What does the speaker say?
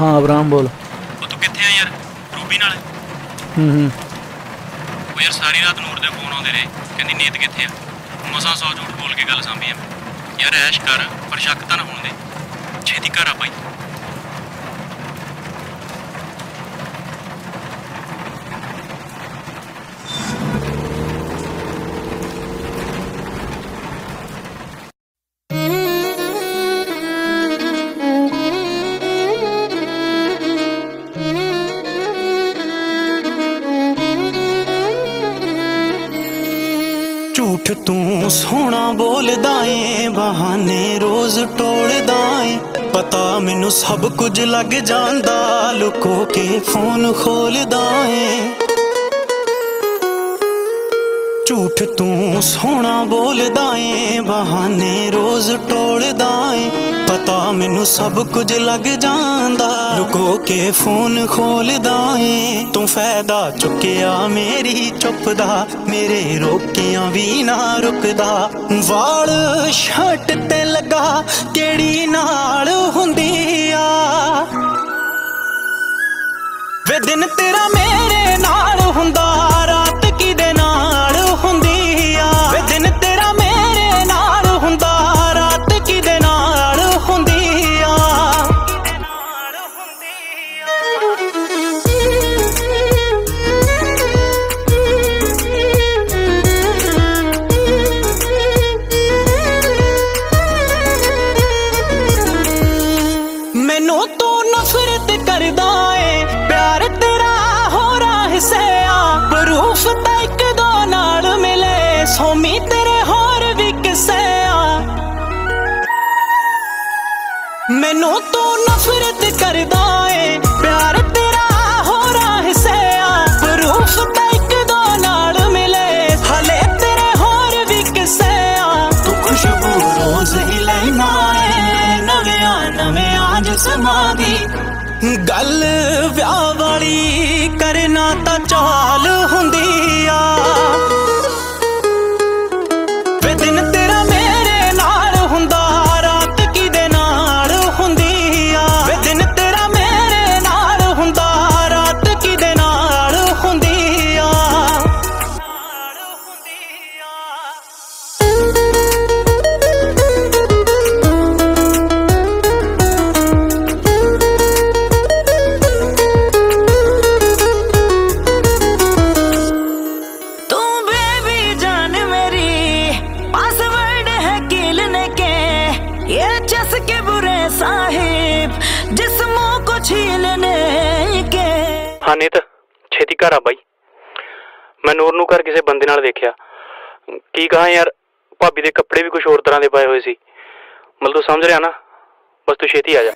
ਹਾਂ ਅਬਰਾਮ ਬੋਲ। ਉਹ ਤੂੰ ਕਿੱਥੇ ਆ ਯਾਰ? ਰੂਬੀ ਨਾਲ? ਹੂੰ ਹੂੰ। ਉਹ ਯਾਰ ਸਾਰੀ ਰਾਤ ਨੂਰ ਦੇ ਫੋਨ ਆਉਂਦੇ ਰਹੇ। ਕਹਿੰਦੀ ਨੀਤ ਕਿੱਥੇ ਆ? ਮਸਾਂ ਸੌ ਝੂਠ ਬੋਲ ਕੇ ਗੱਲ ਸਾਂਭੀ ਆ। ਯਾਰ ਐਸ਼ ਕਰ ਪਰ ਸ਼ੱਕ ਤਾਂ ਨਾ ਹੋਣ ਦੇ। ਛੇਤੀ ਘਰ ਆ ਭਾਈ। ਝੂਠ ਤੂੰ ਸੋਹਣਾ ਬੋਲਦਾ ਏ, ਬਹਾਨੇ ਰੋਜ਼ ਟੋਲਦਾ ਏ। ਪਤਾ ਮੈਨੂੰ ਸਭ ਕੁਝ ਲੱਗ ਜਾਂਦਾ, ਲੁਕੋ ਕੇ ਫੋਨ ਖੋਲਦਾ ਏ। ਝੂਠ ਤੂੰ ਸੋਹਣਾ ਬੋਲਦਾ ਏ, ਬਹਾਨੇ ਰੋਜ਼ ਟੋਲਦਾ ਏ। ਮੈਨੂੰ ਸਭ ਕੁਝ ਲੱਗ ਜਾਂਦਾ। ਲੁਕੋ ਕੇ ਫੋਨ ਖੋਲਦਾ ਏ। ਤੂੰ ਫਾਇਦਾ ਚੁੱਕਿਆ ਮੇਰੀ ਚੁੱਪ ਦਾ। ਮੇਰੇ ਰੋਕਿਆਂ ਵੀ ਨਾ ਰੁਕਦਾ। ਵਾਲ ਸ਼ਰਟ ਤੇ ਲੱਗਾ। ਕਿਹੜੀ ਨਫ਼ਰਤ ਕਰਦਾ ਏ। ਪਿਆਰ ਤੇਰਾ ਹੋਰਾ ਹਿੱਸਿਆ ਪ੍ਰੂਫ ਤਾਂ ਇੱਕ ਦੋ ਨਾਲ ਮਿਲੇ। ਸੋਮੀ ਤੇਰੇ ਹੋਰ ਵੀ ਕਿੱਸੇ ਆ ਮੈਨੂੰ ਤੂੰ ਨਫ਼ਰਤ ਕਰਦਾ ਏ। ਨਵਿਆਂ ਦੀ ਗੱਲ ਵਿਆਹ ਵਾਲੀ ਕਰਨਾ ਤਾਂ ਚਾਲ ਹੁੰਦੀ ਆ। ਵੇ ਦਿਨ ਤੇਰਾ साहिब जिस्मों को छीलने के ਹਾਂ ਨੀਤ ਛੇਤੀ ਘਰ ਆ ਬਾਈ ਮੈਂ ਨੂਰ ਨੂੰ ਘਰ ਕਿਸੇ ਬੰਦੇ ਨਾਲ ਦੇਖਿਆ ਕੀ ਕਹਾਂ ਯਾਰ ਭਾਬੀ ਦੇ ਕੱਪੜੇ ਵੀ ਕੁਝ ਹੋਰ ਤਰ੍ਹਾਂ ਦੇ ਪਾਏ ਹੋਏ ਸੀ ਮਤਲਬ ਤੂੰ ਸਮਝ ਰਿਹਾ ਨਾ ਬਸ ਤੂੰ ਛੇਤੀ ਆ ਜਾ